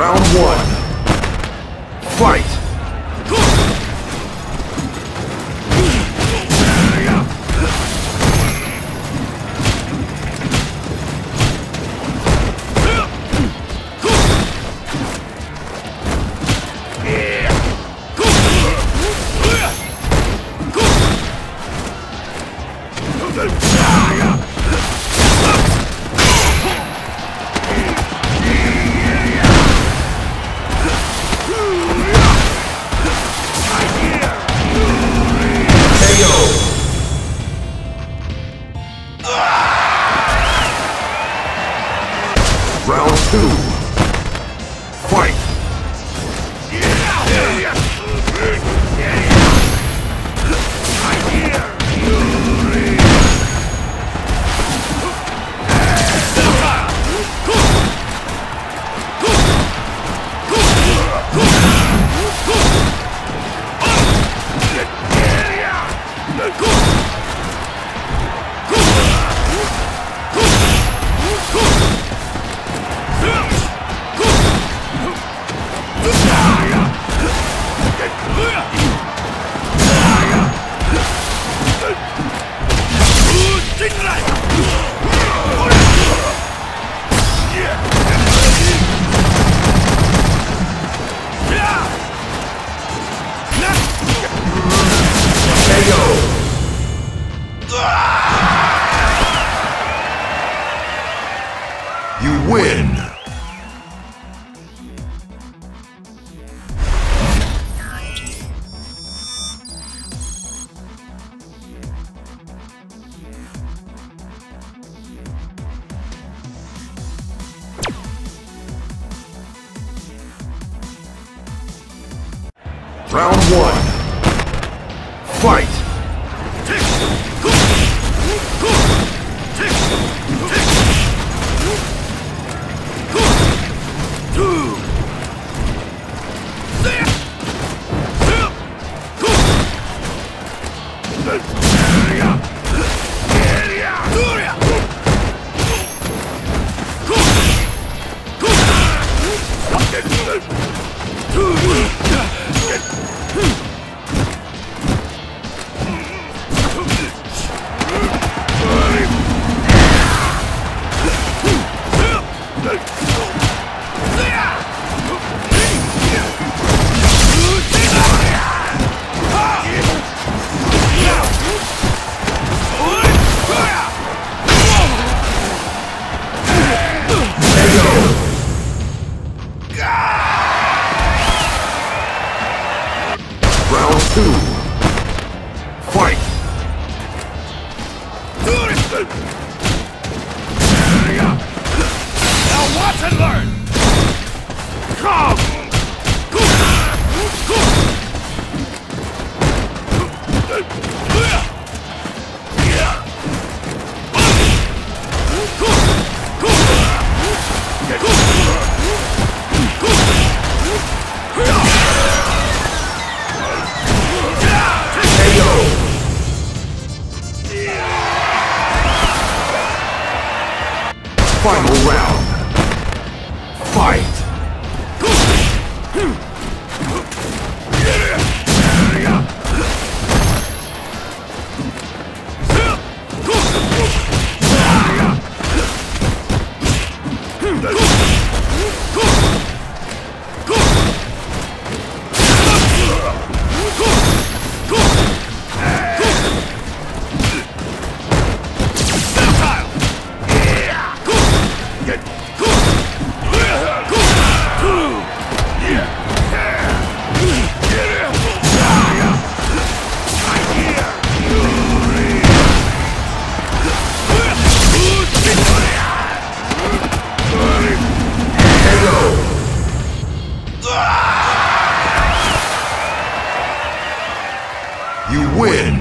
Round one. Round two. Fight! You win! Now Final round. Fight! You win!